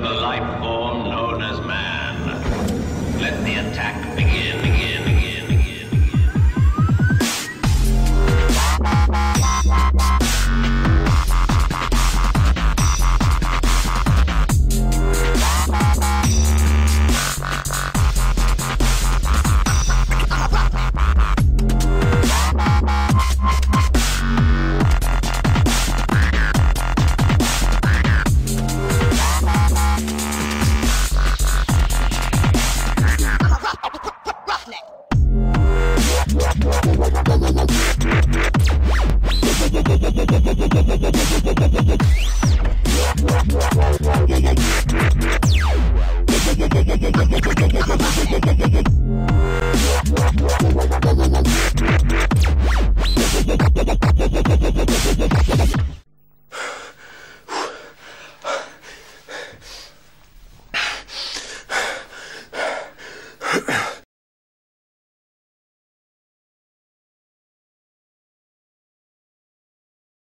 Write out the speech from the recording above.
the life form known as man. Let the attack begin, begin. Thank you.